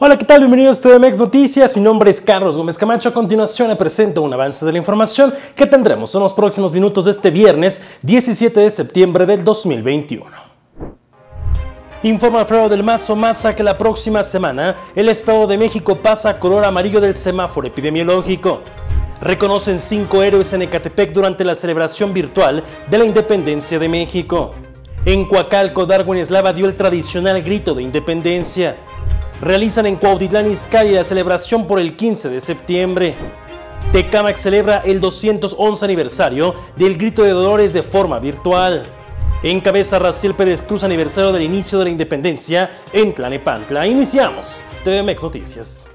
Hola, ¿qué tal? Bienvenidos a TVMX Noticias. Mi nombre es Carlos Gómez Camacho. A continuación le presento un avance de la información que tendremos en los próximos minutos de este viernes 17 de septiembre del 2021. Informa Alfredo del Mazo Maza que la próxima semana el Estado de México pasa a color amarillo del semáforo epidemiológico. Reconocen cinco héroes en Ecatepec durante la celebración virtual de la independencia de México. En Coacalco, Darwin Eslava dio el tradicional grito de independencia realizan en Cuautitlán Izcalli la celebración por el 15 de septiembre. Tecamac celebra el 211 aniversario del Grito de Dolores de forma virtual. Encabeza Raciel Pérez Cruz aniversario del inicio de la independencia en Tlanepantla. Iniciamos TVMX Noticias.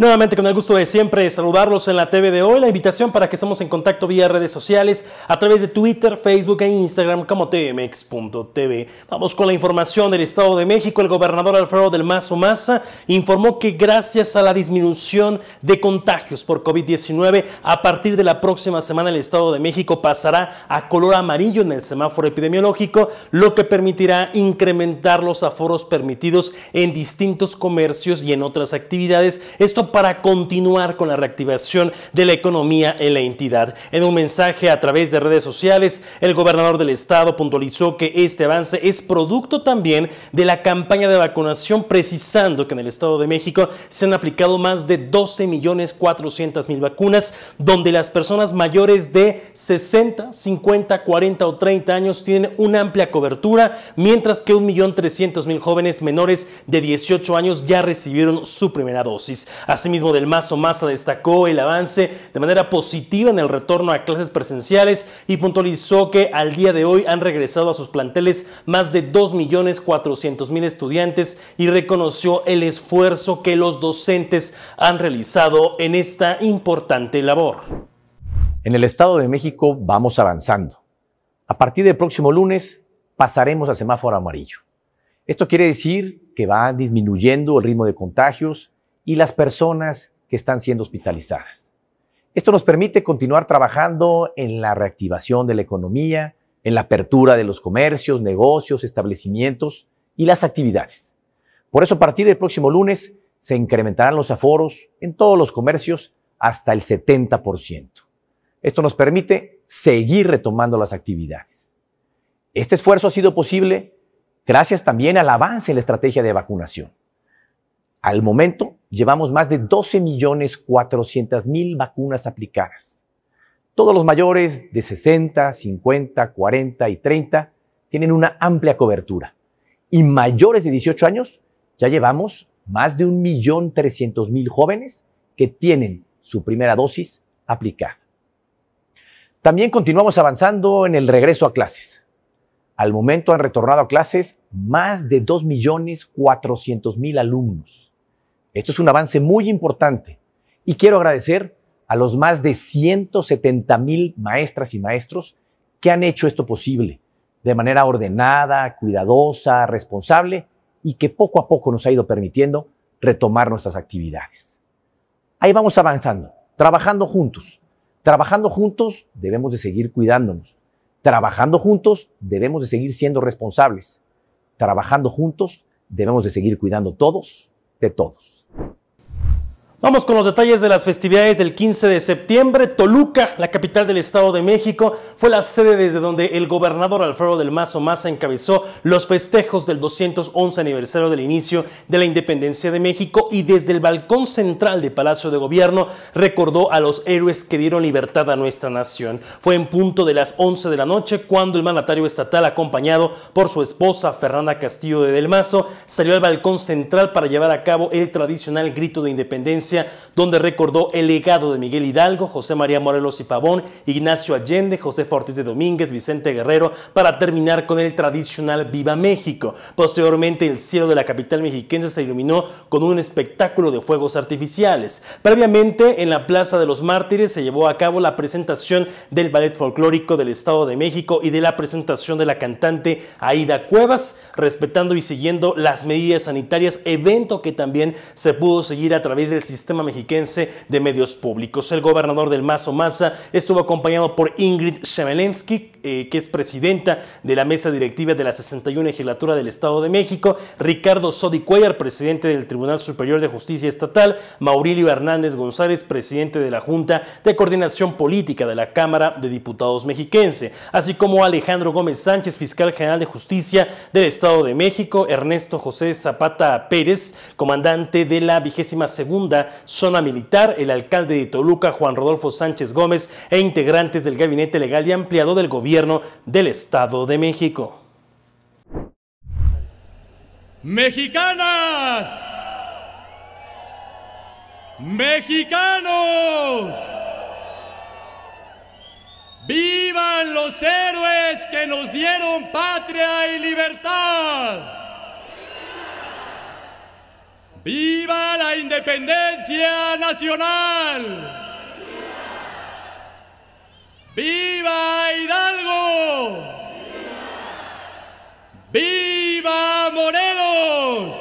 Nuevamente con el gusto de siempre saludarlos en la TV de hoy, la invitación para que estemos en contacto vía redes sociales a través de Twitter, Facebook e Instagram como tmx.tv. Vamos con la información del Estado de México. El gobernador Alfredo del Mazo Maza informó que gracias a la disminución de contagios por COVID-19, a partir de la próxima semana el Estado de México pasará a color amarillo en el semáforo epidemiológico, lo que permitirá incrementar los aforos permitidos en distintos comercios y en otras actividades. Esto para continuar con la reactivación de la economía en la entidad. En un mensaje a través de redes sociales, el gobernador del estado puntualizó que este avance es producto también de la campaña de vacunación, precisando que en el Estado de México se han aplicado más de 12 millones 400 mil vacunas, donde las personas mayores de 60, 50, 40 o 30 años tienen una amplia cobertura, mientras que 1.300.000 jóvenes menores de 18 años ya recibieron su primera dosis. Asimismo, Del Mazo Maza destacó el avance de manera positiva en el retorno a clases presenciales y puntualizó que al día de hoy han regresado a sus planteles más de 2.400.000 estudiantes y reconoció el esfuerzo que los docentes han realizado en esta importante labor. En el Estado de México vamos avanzando. A partir del próximo lunes pasaremos a semáforo amarillo. Esto quiere decir que va disminuyendo el ritmo de contagios, y las personas que están siendo hospitalizadas. Esto nos permite continuar trabajando en la reactivación de la economía, en la apertura de los comercios, negocios, establecimientos y las actividades. Por eso, a partir del próximo lunes, se incrementarán los aforos en todos los comercios hasta el 70%. Esto nos permite seguir retomando las actividades. Este esfuerzo ha sido posible gracias también al avance en la estrategia de vacunación. Al momento, llevamos más de 12 millones 400 mil vacunas aplicadas. Todos los mayores de 60, 50, 40 y 30 tienen una amplia cobertura. Y mayores de 18 años, ya llevamos más de 1.300.000 jóvenes que tienen su primera dosis aplicada. También continuamos avanzando en el regreso a clases. Al momento han retornado a clases más de 2.400.000 alumnos. Esto es un avance muy importante y quiero agradecer a los más de 170 mil maestras y maestros que han hecho esto posible de manera ordenada, cuidadosa, responsable y que poco a poco nos ha ido permitiendo retomar nuestras actividades. Ahí vamos avanzando, trabajando juntos. Trabajando juntos debemos de seguir cuidándonos. Trabajando juntos debemos de seguir siendo responsables. Trabajando juntos debemos de seguir cuidando todos de todos. Vamos con los detalles de las festividades del 15 de septiembre. Toluca, la capital del Estado de México, fue la sede desde donde el gobernador Alfredo del Mazo Maza encabezó los festejos del 211 aniversario del inicio de la independencia de México y desde el balcón central de Palacio de Gobierno recordó a los héroes que dieron libertad a nuestra nación. Fue en punto de las 11 de la noche cuando el mandatario estatal, acompañado por su esposa Fernanda Castillo de Del Mazo, salió al balcón central para llevar a cabo el tradicional grito de independencia donde recordó el legado de Miguel Hidalgo, José María Morelos y Pavón, Ignacio Allende, José Ortiz de Domínguez, Vicente Guerrero, para terminar con el tradicional Viva México. Posteriormente, el cielo de la capital mexiquense se iluminó con un espectáculo de fuegos artificiales. Previamente, en la Plaza de los Mártires se llevó a cabo la presentación del Ballet Folclórico del Estado de México y de la presentación de la cantante Aida Cuevas, respetando y siguiendo las medidas sanitarias, evento que también se pudo seguir a través del sistema sistema mexiquense de medios públicos. El gobernador del Mazo Maza estuvo acompañado por Ingrid Shemelensky, eh, que es presidenta de la mesa directiva de la 61 legislatura del Estado de México, Ricardo Sodi Cuellar, presidente del Tribunal Superior de Justicia Estatal, Maurilio Hernández González, presidente de la Junta de Coordinación Política de la Cámara de Diputados Mexiquense, así como Alejandro Gómez Sánchez, fiscal general de Justicia del Estado de México, Ernesto José Zapata Pérez, comandante de la vigésima segunda zona militar, el alcalde de Toluca, Juan Rodolfo Sánchez Gómez, e integrantes del Gabinete Legal y Ampliado del Gobierno del Estado de México. Mexicanas, mexicanos, vivan los héroes que nos dieron patria y libertad. ¡Viva independencia nacional! ¡Viva Hidalgo! ¡Viva Morelos!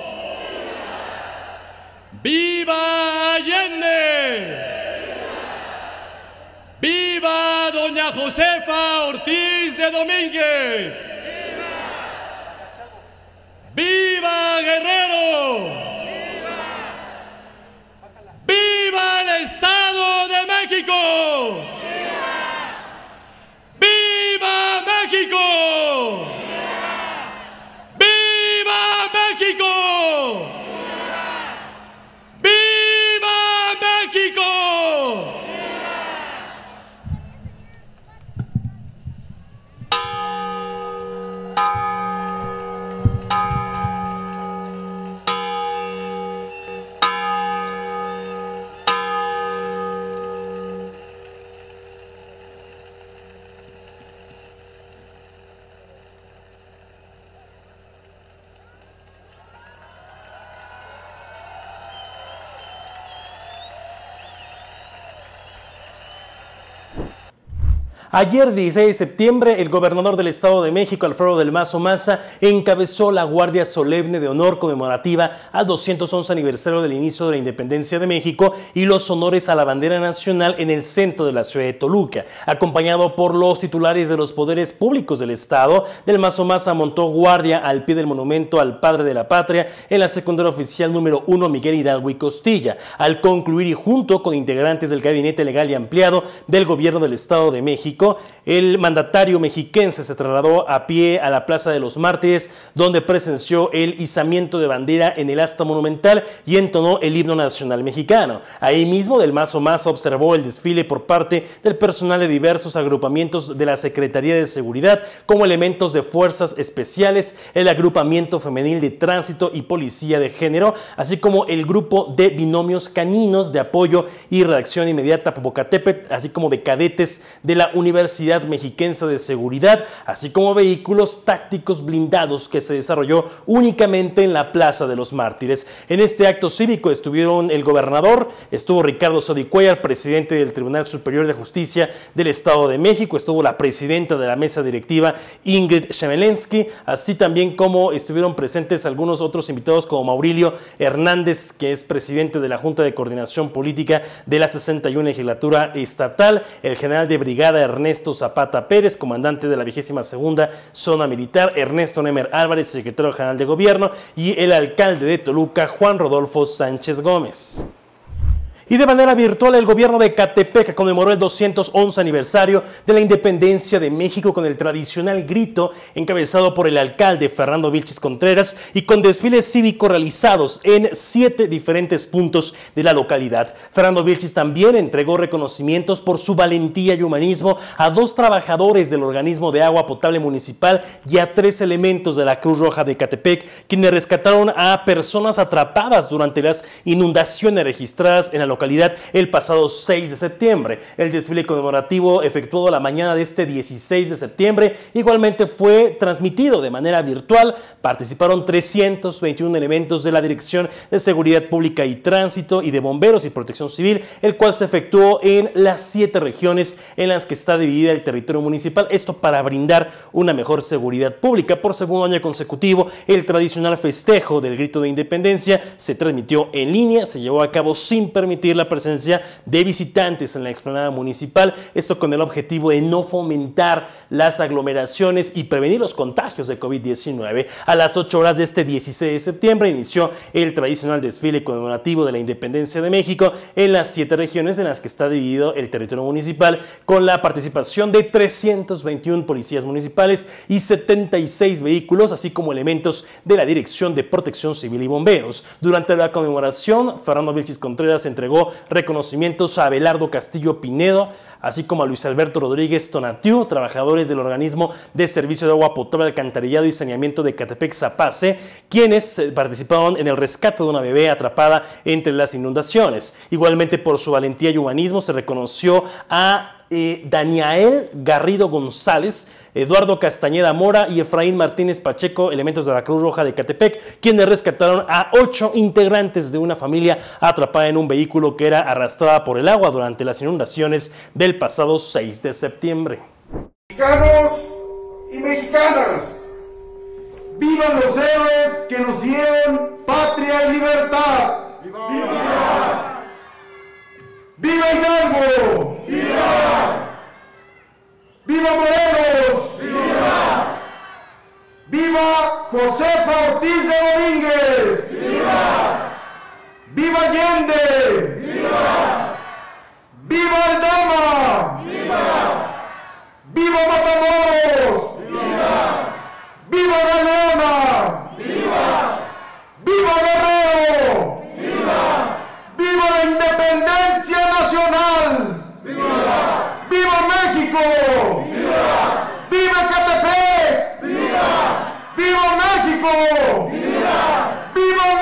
¡Viva Allende! ¡Viva Doña Josefa Ortiz de Domínguez! ¡Viva Guerrero! Estado de México! Ayer, 16 de septiembre, el gobernador del Estado de México, Alfredo del Mazo Maza, encabezó la Guardia Solemne de Honor conmemorativa al 211 aniversario del inicio de la independencia de México y los honores a la bandera nacional en el centro de la ciudad de Toluca. Acompañado por los titulares de los poderes públicos del Estado, del Mazo Maza montó guardia al pie del monumento al padre de la patria en la secundaria oficial número 1 Miguel Hidalgo y Costilla. Al concluir y junto con integrantes del gabinete legal y ampliado del gobierno del Estado de México, el mandatario mexiquense se trasladó a pie a la Plaza de los Mártires, donde presenció el izamiento de bandera en el asta monumental y entonó el himno nacional mexicano. Ahí mismo, del Mazo Maza observó el desfile por parte del personal de diversos agrupamientos de la Secretaría de Seguridad, como elementos de fuerzas especiales, el agrupamiento femenil de tránsito y policía de género, así como el grupo de binomios caninos de apoyo y reacción inmediata Popocatépetl, así como de cadetes de la Universidad Universidad Mexiquense de Seguridad, así como vehículos tácticos blindados que se desarrolló únicamente en la Plaza de los Mártires. En este acto cívico estuvieron el gobernador, estuvo Ricardo Sodicuellar, presidente del Tribunal Superior de Justicia del Estado de México, estuvo la presidenta de la mesa directiva Ingrid Shemelensky, así también como estuvieron presentes algunos otros invitados como Maurilio Hernández, que es presidente de la Junta de Coordinación Política de la 61 legislatura estatal, el general de brigada Ernesto Zapata Pérez, comandante de la vigésima segunda zona militar, Ernesto Nemer Álvarez, secretario general de gobierno, y el alcalde de Toluca, Juan Rodolfo Sánchez Gómez. Y de manera virtual, el gobierno de Catepec conmemoró el 211 aniversario de la independencia de México con el tradicional grito encabezado por el alcalde Fernando Vilchis Contreras y con desfiles cívicos realizados en siete diferentes puntos de la localidad. Fernando Vilchis también entregó reconocimientos por su valentía y humanismo a dos trabajadores del organismo de agua potable municipal y a tres elementos de la Cruz Roja de Catepec, quienes rescataron a personas atrapadas durante las inundaciones registradas en la localidad localidad el pasado 6 de septiembre. El desfile conmemorativo efectuado la mañana de este 16 de septiembre igualmente fue transmitido de manera virtual. Participaron 321 elementos de la Dirección de Seguridad Pública y Tránsito y de Bomberos y Protección Civil, el cual se efectuó en las siete regiones en las que está dividida el territorio municipal. Esto para brindar una mejor seguridad pública. Por segundo año consecutivo, el tradicional festejo del grito de independencia se transmitió en línea, se llevó a cabo sin permitir la presencia de visitantes en la explanada municipal. Esto con el objetivo de no fomentar las aglomeraciones y prevenir los contagios de COVID-19. A las 8 horas de este 16 de septiembre inició el tradicional desfile conmemorativo de la independencia de México en las siete regiones en las que está dividido el territorio municipal, con la participación de 321 policías municipales y 76 vehículos, así como elementos de la Dirección de Protección Civil y Bomberos. Durante la conmemoración, Fernando Vilchis Contreras entregó reconocimientos a Abelardo Castillo Pinedo, así como a Luis Alberto Rodríguez Tonatiu, trabajadores del organismo de servicio de agua potable, alcantarillado y saneamiento de Catepec Zapace, quienes eh, participaron en el rescate de una bebé atrapada entre las inundaciones. Igualmente por su valentía y humanismo se reconoció a eh, Daniel Garrido González, Eduardo Castañeda Mora y Efraín Martínez Pacheco, elementos de la Cruz Roja de Catepec, quienes rescataron a ocho integrantes de una familia atrapada en un vehículo que era arrastrada por el agua durante las inundaciones del pasado 6 de septiembre. Mexicanos y mexicanas, vivan los héroes que nos dieron patria y libertad. ¡Viva! ¡Viva Hidalgo! ¡Viva! ¡Viva Morelos! ¡Viva! ¡Viva Josefa Ortiz de Domínguez! ¡Viva! ¡Viva Allende! ¡Viva! ¡Viva Aldama! ¡Viva! ¡Viva Matamoros! ¡Viva! ¡Viva Galeana! ¡Viva! ¡Viva Guerrero! ¡Viva! ¡Viva la independencia nacional! ¡Viva! ¡Viva México! ¡Viva! ¡Viva Catepec! ¡Viva! ¡Viva México! ¡Viva! ¡Viva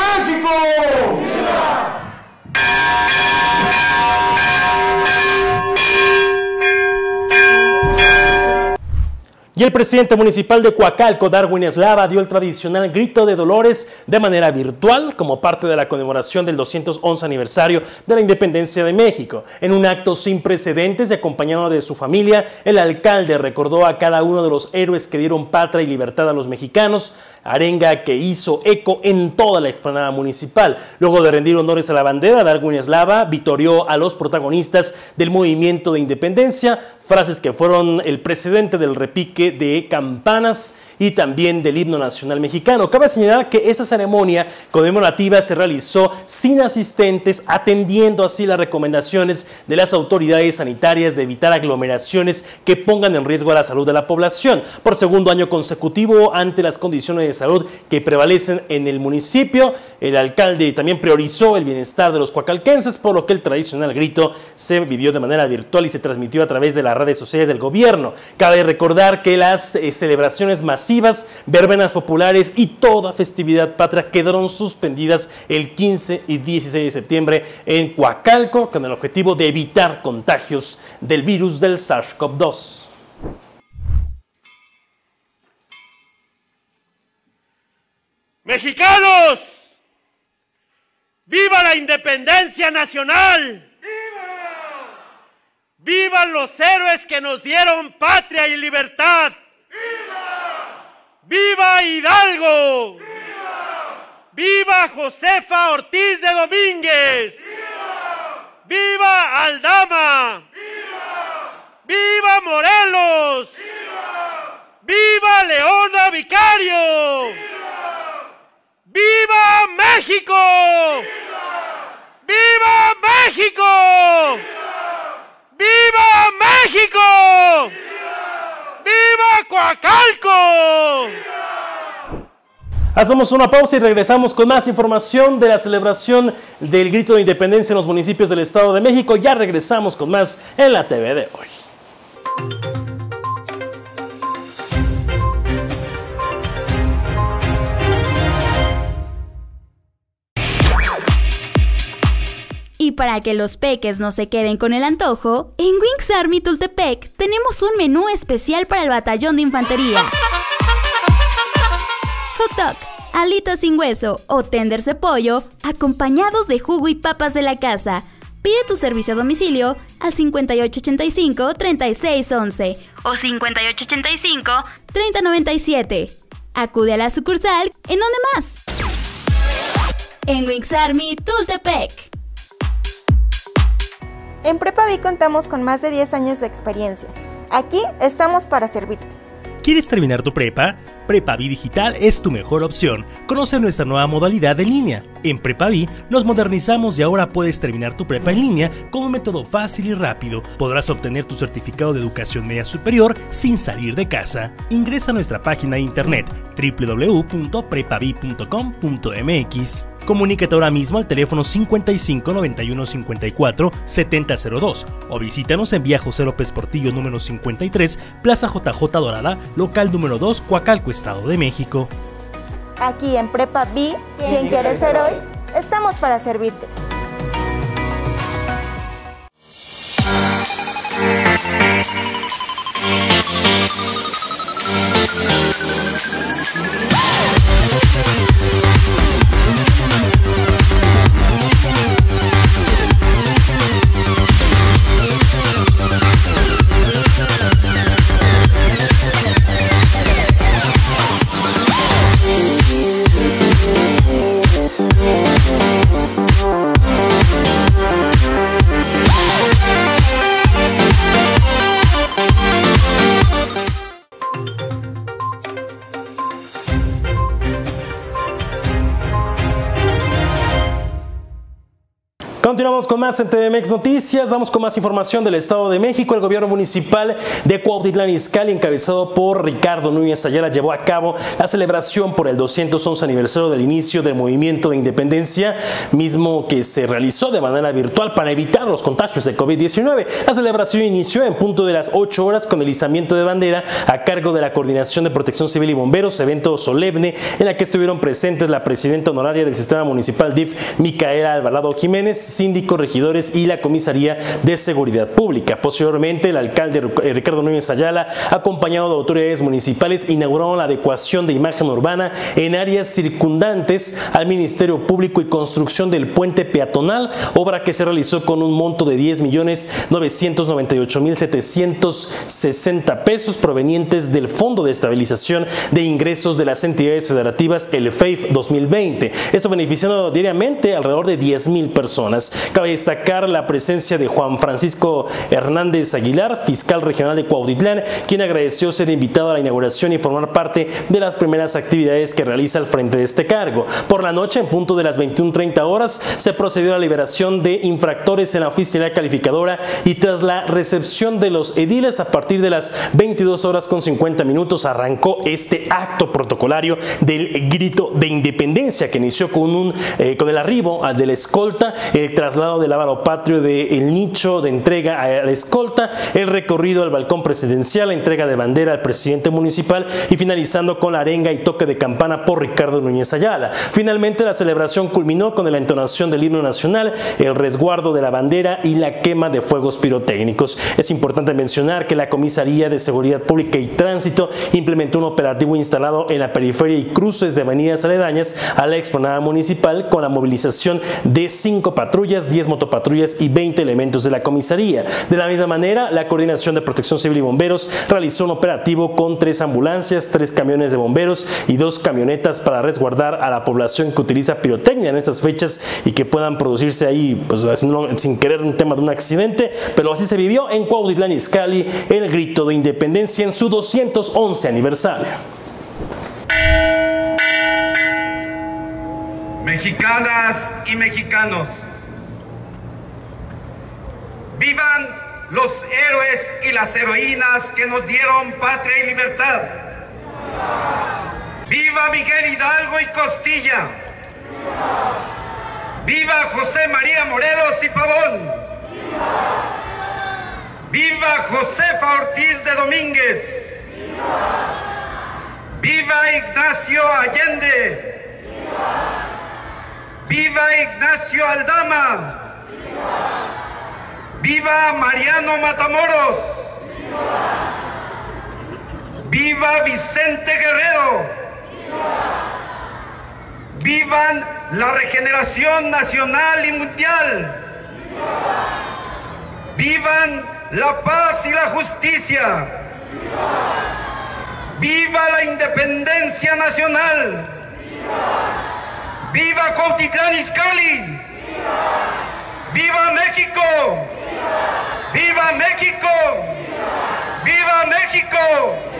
Y el presidente municipal de Coacalco, Darwin Eslava, dio el tradicional grito de dolores de manera virtual como parte de la conmemoración del 211 aniversario de la independencia de México. En un acto sin precedentes y acompañado de su familia, el alcalde recordó a cada uno de los héroes que dieron patria y libertad a los mexicanos, arenga que hizo eco en toda la explanada municipal. Luego de rendir honores a la bandera, Darwin Eslava vitorió a los protagonistas del movimiento de independencia, frases que fueron el precedente del repique de campanas y también del himno nacional mexicano. Cabe señalar que esa ceremonia conmemorativa se realizó sin asistentes, atendiendo así las recomendaciones de las autoridades sanitarias de evitar aglomeraciones que pongan en riesgo la salud de la población. Por segundo año consecutivo, ante las condiciones de salud que prevalecen en el municipio, el alcalde también priorizó el bienestar de los coacalquenses, por lo que el tradicional grito se vivió de manera virtual y se transmitió a través de las redes sociales del gobierno. Cabe recordar que las eh, celebraciones masivas, verbenas populares y toda festividad patria quedaron suspendidas el 15 y 16 de septiembre en Coacalco con el objetivo de evitar contagios del virus del SARS-CoV-2. Mexicanos, ¡Viva la independencia nacional! ¡Vivan los héroes que nos dieron patria y libertad! ¡Viva! Hidalgo! ¡Viva! Josefa Ortiz de Domínguez! ¡Viva, Aldama! ¡Viva, Morelos! ¡Viva Leona Vicario! ¡Viva México! ¡Viva México! ¡Viva México! ¡Viva Coacalco! Hacemos una pausa y regresamos con más información de la celebración del grito de independencia en los municipios del Estado de México. Ya regresamos con más en la TV de hoy. Para que los peques no se queden con el antojo, en Wings Army Tultepec tenemos un menú especial para el batallón de infantería. Hot dog, alitas sin hueso o tenders de pollo, acompañados de jugo y papas de la casa. Pide tu servicio a domicilio al 5885-3611 o 5885-3097. Acude a la sucursal en donde más. En Wings Army Tultepec. En Prepavi contamos con más de 10 años de experiencia. Aquí estamos para servirte. ¿Quieres terminar tu prepa? Prepavi Digital es tu mejor opción. Conoce nuestra nueva modalidad en línea. En Prepavi nos modernizamos y ahora puedes terminar tu prepa en línea con un método fácil y rápido. Podrás obtener tu certificado de educación media superior sin salir de casa. Ingresa a nuestra página de internet www.prepavi.com.mx. Comunícate ahora mismo al teléfono 55 91 54 7002 o visítanos en Vía José López Portillo número 53, Plaza JJ Dorada, local número 2, Coacalco, Estado de México. Aquí en Prepa B, quien quiere ser hoy, estamos para servirte. Más en TVMX Noticias. Vamos con más información del Estado de México. El gobierno municipal de Cuautitlán Izcalli, encabezado por Ricardo Núñez Ayala, llevó a cabo la celebración por el 211 aniversario del inicio del movimiento de independencia, mismo que se realizó de manera virtual para evitar los contagios de COVID-19. La celebración inició en punto de las 8 horas con el izamiento de bandera a cargo de la Coordinación de Protección Civil y Bomberos, evento solemne en la que estuvieron presentes la presidenta honoraria del Sistema Municipal DIF, Micaela Alvarado Jiménez, síndicos, regidores y la Comisaría de Seguridad Pública. Posteriormente, el alcalde eh, Ricardo Núñez Ayala, acompañado de autoridades municipales, inauguraron la adecuación de imagen urbana en áreas circundantes al Ministerio Público y construcción del puente peatonal, obra que se realizó con un monto de 10 millones 998 mil 760 pesos provenientes del Fondo de Estabilización de Ingresos de las Entidades Federativas, el FEIF 2020. Esto beneficiando diariamente alrededor de 10 mil personas. Cabe destacar la presencia de Juan Francisco Hernández Aguilar, fiscal regional de Cuautitlán, quien agradeció ser invitado a la inauguración y formar parte de las primeras actividades que realiza al frente de este cargo. Por la noche, en punto de las 21.30 horas, se procedió a la liberación de infractores en la oficina calificadora y tras la recepción de los ediles a partir de las 22 horas con 50 minutos arrancó este acto protocolario del grito de independencia que inició con, un, eh, con el arribo de la escolta, el traslado del ávaro patrio del nicho de entrega a la escolta, el recorrido al balcón presidencial, la entrega de bandera al presidente municipal y finalizando con la arenga y toque de campana por Ricardo Núñez Ayala. Finalmente la celebración culminó con la entonación del himno nacional, el resguardo de la bandera y la quema de fuegos pirotécnicos. Es importante mencionar que la Comisaría de Seguridad Pública y Tránsito implementó un operativo instalado en la periferia y cruces de avenidas aledañas a la explanada municipal con la movilización de cinco patrullas 10 motopatrullas y 20 elementos de la comisaría. De la misma manera, la Coordinación de Protección Civil y Bomberos realizó un operativo con tres ambulancias, tres camiones de bomberos y dos camionetas para resguardar a la población que utiliza pirotecnia en estas fechas y que puedan producirse ahí, pues sin querer un tema de un accidente, pero así se vivió en Cuautitlán Izcalli el grito de independencia en su 211 aniversario. Mexicanas y mexicanos, Vivan los héroes y las heroínas que nos dieron patria y libertad. Viva Miguel Hidalgo y Costilla. Viva José María Morelos y Pavón. Viva Josefa Ortiz de Domínguez. Viva Ignacio Allende. Viva Ignacio Aldama. Viva Mariano Matamoros. Viva Vicente Guerrero. Vivan la regeneración nacional y mundial. Vivan la paz y la justicia. Viva la independencia nacional. Viva Cuautitlán Izcalli. Viva México. Viva México. Viva México.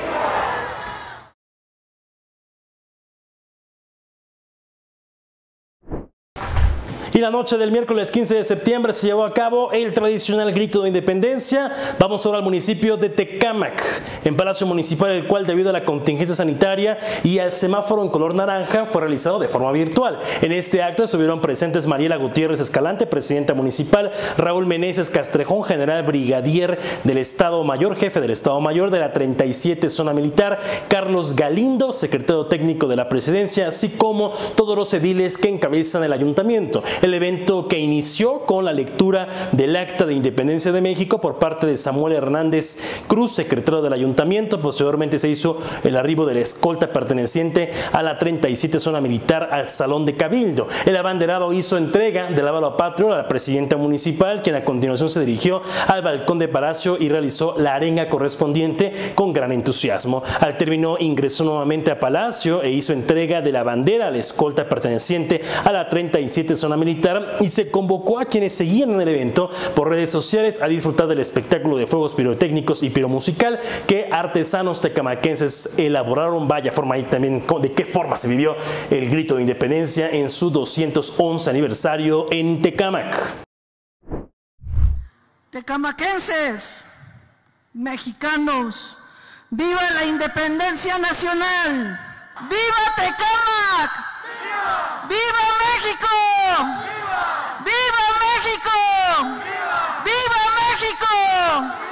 Y la noche del miércoles 15 de septiembre se llevó a cabo el tradicional grito de independencia. Vamos ahora al municipio de Tecámac, en Palacio Municipal, el cual debido a la contingencia sanitaria y al semáforo en color naranja fue realizado de forma virtual. En este acto estuvieron presentes Mariela Gutiérrez Escalante, presidenta municipal, Raúl Meneses Castrejón, general brigadier del Estado Mayor, jefe del Estado Mayor de la 37 Zona Militar, Carlos Galindo, secretario técnico de la presidencia, así como todos los ediles que encabezan el ayuntamiento el evento que inició con la lectura del Acta de Independencia de México por parte de Samuel Hernández Cruz, secretario del Ayuntamiento. Posteriormente se hizo el arribo de la escolta perteneciente a la 37 Zona Militar al Salón de Cabildo. El abanderado hizo entrega del ávalo patrio a la presidenta municipal, quien a continuación se dirigió al balcón de Palacio y realizó la arenga correspondiente con gran entusiasmo. Al término ingresó nuevamente a Palacio e hizo entrega de la bandera a la escolta perteneciente a la 37 Zona Militar y se convocó a quienes seguían en el evento por redes sociales a disfrutar del espectáculo de fuegos pirotécnicos y piromusical que artesanos tecamaquenses elaboraron. Vaya forma ahí también de qué forma se vivió el grito de independencia en su 211 aniversario en Tecamac. Tecamaquenses, mexicanos, viva la independencia nacional, viva Tecamac, viva México. ¡Viva México! ¡Viva México!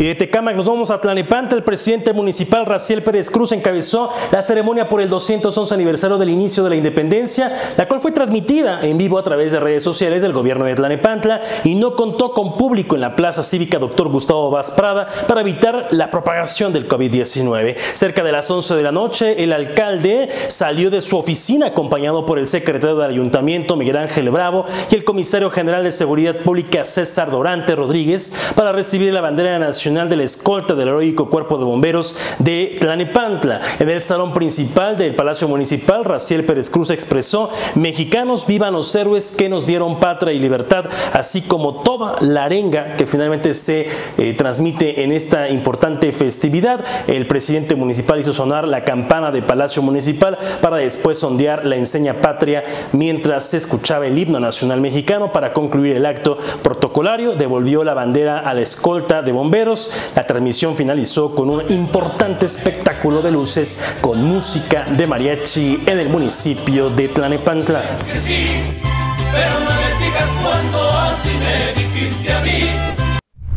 Y de Tecámac nos vamos a Tlanepantla. El presidente municipal Raciel Pérez Cruz encabezó la ceremonia por el 211 aniversario del inicio de la independencia, la cual fue transmitida en vivo a través de redes sociales del gobierno de Tlanepantla y no contó con público en la Plaza Cívica Dr. Gustavo Vaz Prada para evitar la propagación del COVID-19. Cerca de las 11 de la noche, el alcalde salió de su oficina acompañado por el secretario del ayuntamiento Miguel Ángel Bravo y el comisario general de Seguridad Pública César Dorante Rodríguez para recibir la bandera nacional de la Escolta del Heroico Cuerpo de Bomberos de Tlanepantla. En el salón principal del Palacio Municipal, Raciel Pérez Cruz expresó, mexicanos vivan los héroes que nos dieron patria y libertad, así como toda la arenga que finalmente se eh, transmite en esta importante festividad. El presidente municipal hizo sonar la campana de Palacio Municipal para después sondear la enseña patria mientras se escuchaba el himno nacional mexicano para concluir el acto protocolario, devolvió la bandera a la escolta de bomberos la transmisión finalizó con un importante espectáculo de luces con música de mariachi en el municipio de Tlanepantla.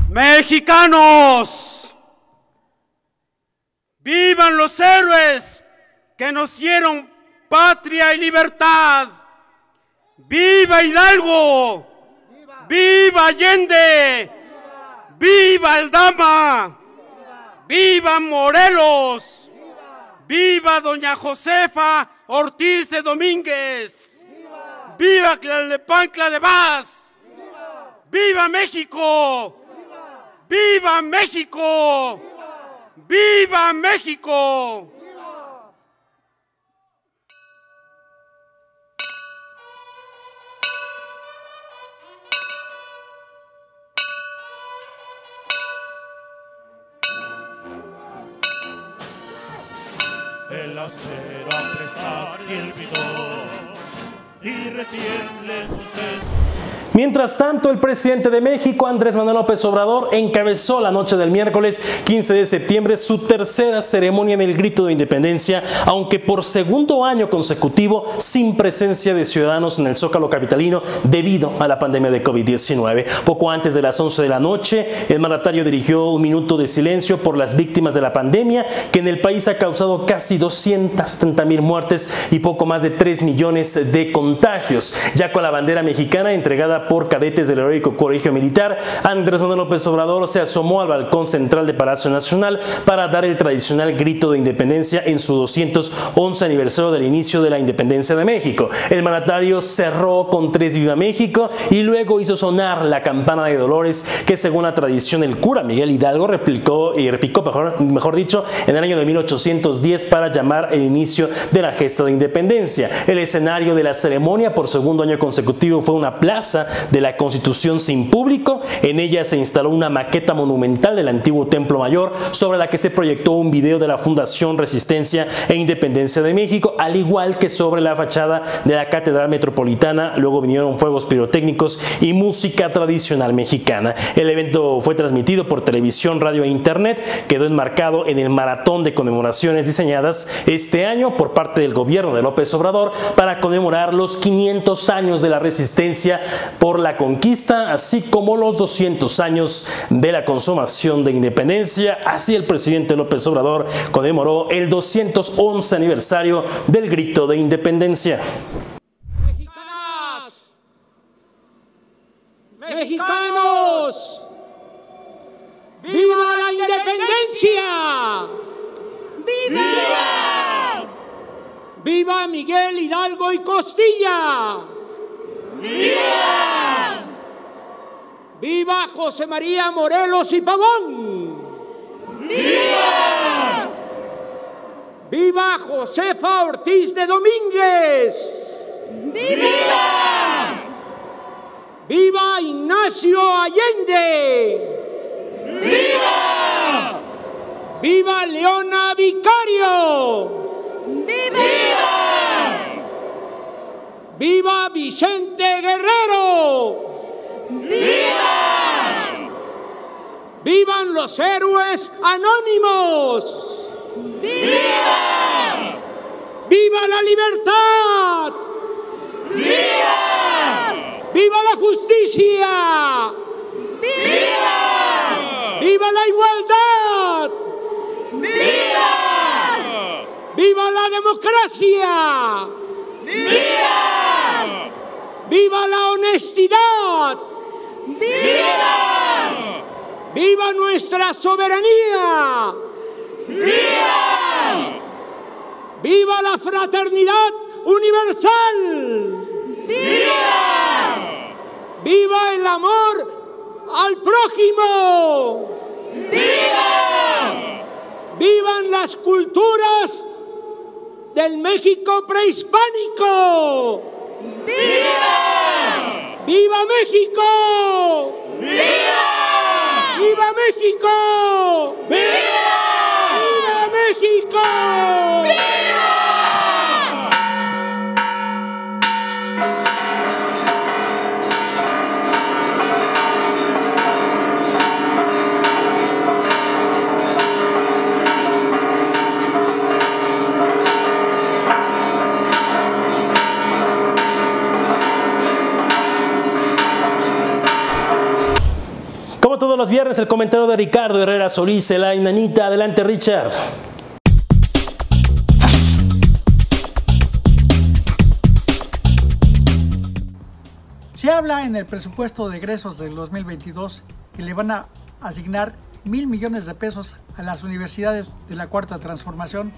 Mexicanos, vivan los héroes que nos dieron patria y libertad. ¡Viva Hidalgo! ¡Viva Allende! ¡Viva el Dama! ¡Viva Morelos! ¡Viva Doña Josefa Ortiz de Domínguez! ¡Viva Tlalnepantla de Vaz! ¡Viva México! ¡Viva México! ¡Viva México! El acero apresar y el bidón y retiemble en su sed. Mientras tanto, el presidente de México, Andrés Manuel López Obrador, encabezó la noche del miércoles 15 de septiembre su tercera ceremonia en el grito de independencia, aunque por segundo año consecutivo sin presencia de ciudadanos en el Zócalo Capitalino debido a la pandemia de COVID-19. Poco antes de las 11 de la noche, el mandatario dirigió un minuto de silencio por las víctimas de la pandemia, que en el país ha causado casi 270 mil muertes y poco más de 3 millones de contagios. Ya con la bandera mexicana entregada por cadetes del heroico Colegio Militar, Andrés Manuel López Obrador se asomó al balcón central de Palacio Nacional para dar el tradicional grito de independencia en su 211 aniversario del inicio de la independencia de México. El mandatario cerró con tres Viva México y luego hizo sonar la campana de Dolores que según la tradición el cura Miguel Hidalgo replicó y repicó, mejor, mejor dicho, en el año de 1810 para llamar el inicio de la gesta de independencia. El escenario de la ceremonia por segundo año consecutivo fue una plaza de la Constitución sin público. En ella se instaló una maqueta monumental del antiguo Templo Mayor sobre la que se proyectó un video de la Fundación Resistencia e Independencia de México, al igual que sobre la fachada de la Catedral Metropolitana. Luego vinieron fuegos pirotécnicos y música tradicional mexicana. El evento fue transmitido por televisión, radio e internet. Quedó enmarcado en el maratón de conmemoraciones diseñadas este año por parte del gobierno de López Obrador para conmemorar los 500 años de la resistencia por la conquista, así como los 200 años de la consumación de independencia. Así el presidente López Obrador conmemoró el 211 aniversario del grito de independencia. Mexicanos, ¡viva la independencia! ¡Viva! ¡Viva Miguel Hidalgo y Costilla! ¡Viva! ¡Viva José María Morelos y Pavón! ¡Viva! ¡Viva Josefa Ortiz de Domínguez! ¡Viva! ¡Viva Ignacio Allende! ¡Viva! ¡Viva Leona Vicario! ¡Viva! ¡Viva Vicente Guerrero! ¡Viva! ¡Vivan los héroes anónimos! ¡Viva! ¡Viva la libertad! ¡Viva! ¡Viva la justicia! ¡Viva! ¡Viva la igualdad! ¡Viva! ¡Viva la democracia! ¡Viva! ¡Viva la honestidad! ¡Viva! ¡Viva nuestra soberanía! ¡Viva! ¡Viva la fraternidad universal! ¡Viva! ¡Viva el amor al prójimo! ¡Viva! ¡Vivan las culturas del México prehispánico! ¡Viva! ¡Viva México! ¡Viva! ¡Viva México! ¡Viva! ¡Viva México! Viernes, el comentario de Ricardo Herrera Solís, la nanita. Adelante, Richard. Se habla en el presupuesto de egresos del 2022 que le van a asignar mil millones de pesos a las universidades de la Cuarta Transformación.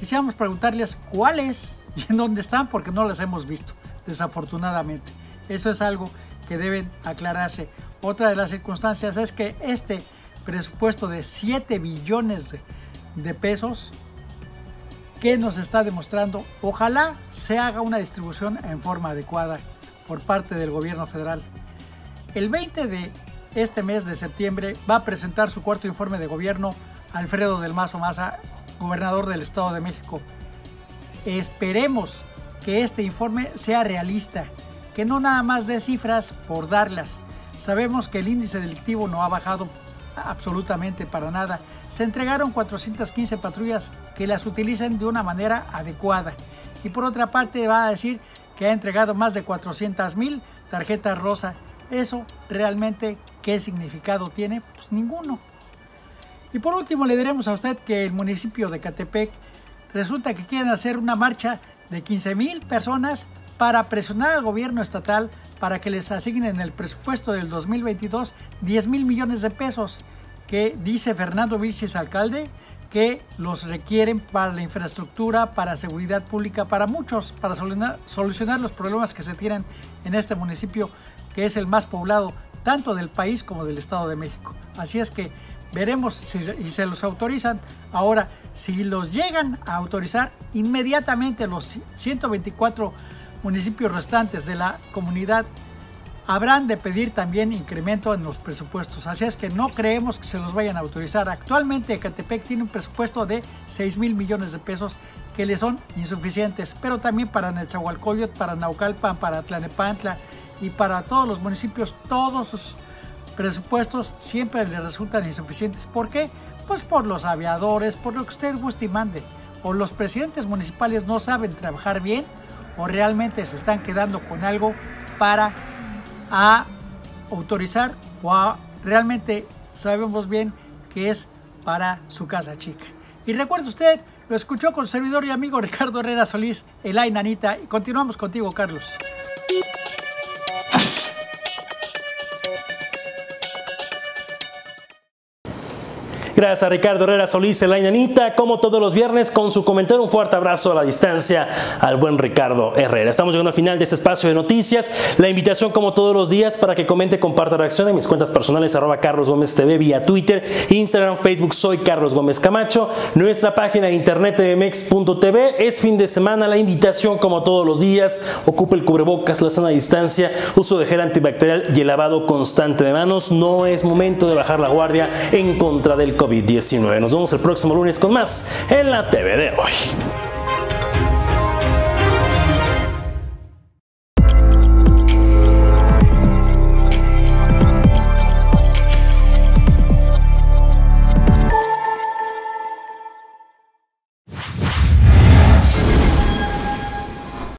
Quisiéramos preguntarles cuáles y en dónde están porque no las hemos visto, desafortunadamente. Eso es algo que deben aclararse. Otra de las circunstancias es que este presupuesto de 7 billones de pesos que nos está demostrando, ojalá se haga una distribución en forma adecuada por parte del gobierno federal. El 20 de este mes de septiembre va a presentar su cuarto informe de gobierno Alfredo del Mazo Maza, gobernador del Estado de México. Esperemos que este informe sea realista, que no nada más dé cifras por darlas. Sabemos que el índice delictivo no ha bajado absolutamente para nada. Se entregaron 415 patrullas que las utilizan de una manera adecuada. Y por otra parte va a decir que ha entregado más de 400 mil tarjetas rosa. Eso realmente, ¿qué significado tiene? Pues ninguno. Y por último le diremos a usted que el municipio de Catepec resulta que quieren hacer una marcha de 15 mil personas para presionar al gobierno estatal para que les asignen el presupuesto del 2022 10 mil millones de pesos que dice Fernando Vilches, alcalde, que los requieren para la infraestructura, para seguridad pública, para muchos, para solucionar, los problemas que se tienen en este municipio, que es el más poblado tanto del país como del Estado de México. Así es que veremos si se los autorizan. Ahora, si los llegan a autorizar, inmediatamente los 124 municipios restantes de la comunidad habrán de pedir también incremento en los presupuestos. Así es que no creemos que se los vayan a autorizar. Actualmente Ecatepec tiene un presupuesto de 6 mil millones de pesos que le son insuficientes, pero también para Nezahualcóyotl, para Naucalpan, para Tlanepantla y para todos los municipios, todos sus presupuestos siempre le resultan insuficientes. ¿Por qué? Pues por los aviadores, por lo que usted guste y mande. O los presidentes municipales no saben trabajar bien o realmente se están quedando con algo para a autorizar o realmente sabemos bien que es para su casa chica. Y recuerde usted, lo escuchó con servidor y amigo Ricardo Herrera Solís, el Nanita, y continuamos contigo, Carlos. Gracias a Ricardo Herrera Solís, la ñanita, como todos los viernes, con su comentario. Un fuerte abrazo a la distancia al buen Ricardo Herrera. Estamos llegando al final de este espacio de noticias. La invitación, como todos los días, para que comente, comparta, reaccione en mis cuentas personales, arroba Carlos Gómez TV, vía Twitter, Instagram, Facebook, soy Carlos Gómez Camacho. Nuestra página de internet tv es fin de semana. La invitación, como todos los días, ocupe el cubrebocas, la sana distancia, uso de gel antibacterial y el lavado constante de manos. No es momento de bajar la guardia en contra del COVID. 19 Nos vemos el próximo lunes con más en la TV de hoy.